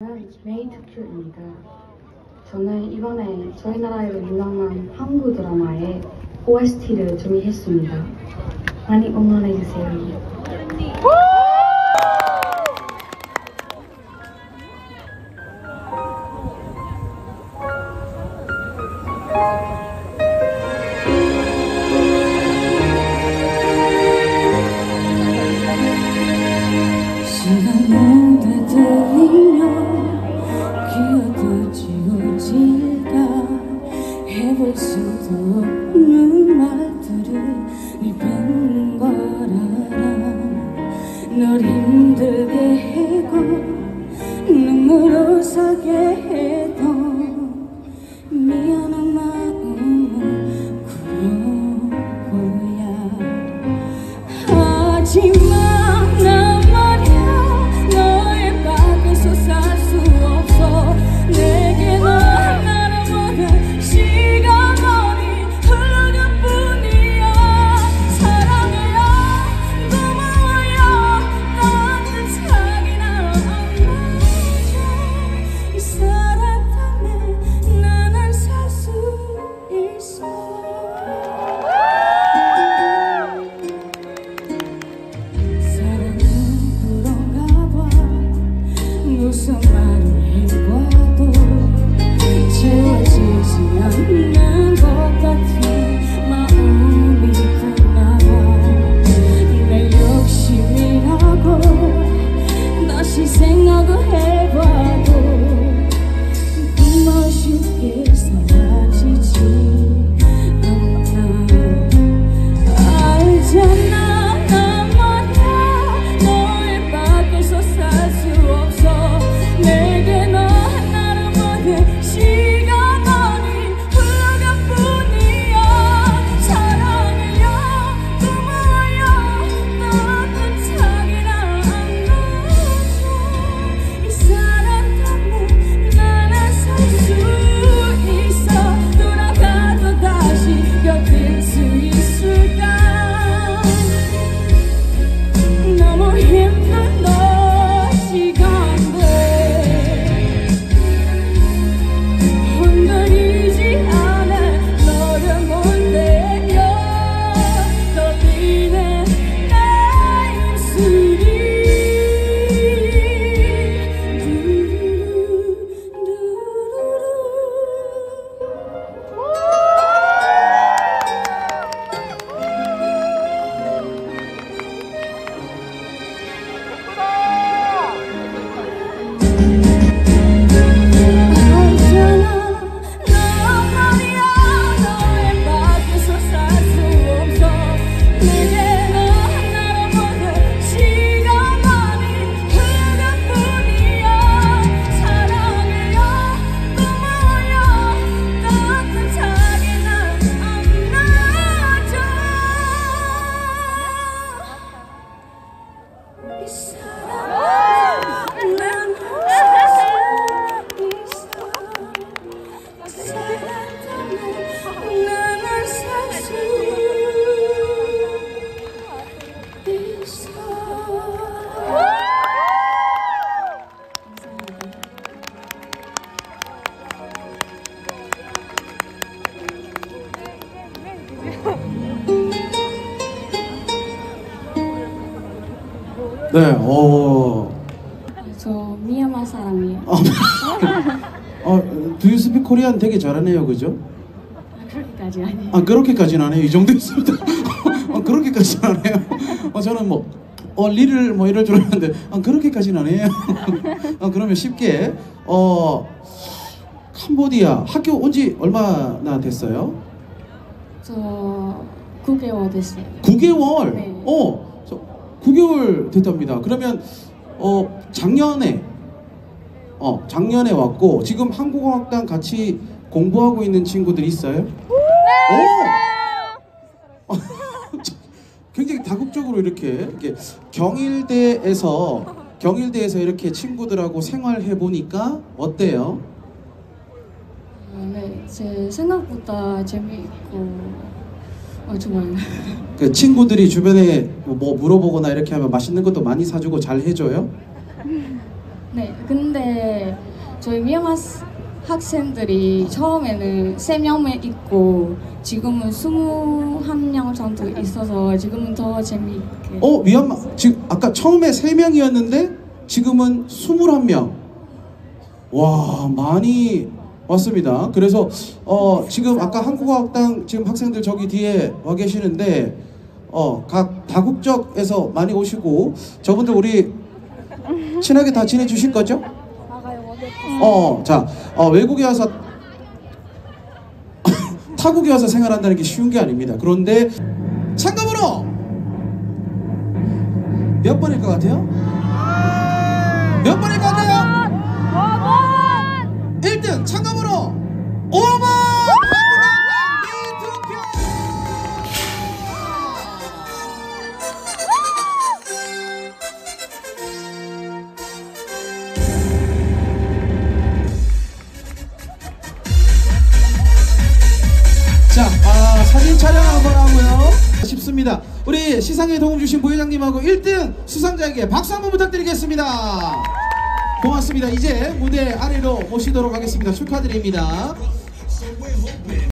저는 메이트큐입니다. 저는 이번에 저희 나라에서 유명한 한국 드라마의 OST를 준비했습니다. 많이 응원해주세요. 없는 말들을 입은 걸 알아 널 힘들게 하고 눈물을 사게 네, 어, 저 미얀마 사람이에요. 어, do you speak Korean 되게 잘하네요, 그죠? 그렇게까지 아니에요. 아, 그렇게까지는 안 해요. 이 정도였습니다. 어, 그렇게까지는 안 해요. 어, 저는 뭐, 어, 리를 뭐 이럴 줄 알았는데, 아, 그렇게까지는 안 해요. 어, 그러면 쉽게, 어, 캄보디아 학교 온 지 얼마나 됐어요? 저 9개월 됐어요. 9개월. 네. 어, 저 9개월 됐답니다. 그러면 어 작년에 어 작년에 왔고 지금 한국어학당 같이 공부하고 있는 친구들 있어요? 네. 오! 굉장히 다국적으로 이렇게 이렇게 경일대에서 경일대에서 이렇게 친구들하고 생활해 보니까 어때요? 어, 네, 제 생각보다 재미있고 어, 좋아요. 그 친구들이 주변에 뭐 물어보거나 이렇게 하면 맛있는 것도 많이 사주고 잘 해줘요? 네, 근데 저희 미얀마 스- 학생들이 처음에는 3명만 있고 지금은 21명 정도 있어서 지금은 더 재미있게 어 미얀마 지금 아까 처음에 3명이었는데 지금은 21명 와 많이 왔습니다 그래서 어 지금 아까 한국어학당 지금 학생들 저기 뒤에 와 계시는데 어 각 다국적에서 많이 오시고 저분들 우리 친하게 다 지내 주실 거죠? 어, 자, 어, 외국에 와서 타국에 와서 생활한다는 게 쉬운 게 아닙니다. 그런데 참가번호 몇 번일 것 같아요? 몇 번일 것 같아요? 사진 촬영 한번 하고요. 싶습니다. 우리 시상에 도움 주신 부회장님하고 1등 수상자에게 박수 한번 부탁드리겠습니다. 고맙습니다. 이제 무대 아래로 모시도록 하겠습니다. 축하드립니다.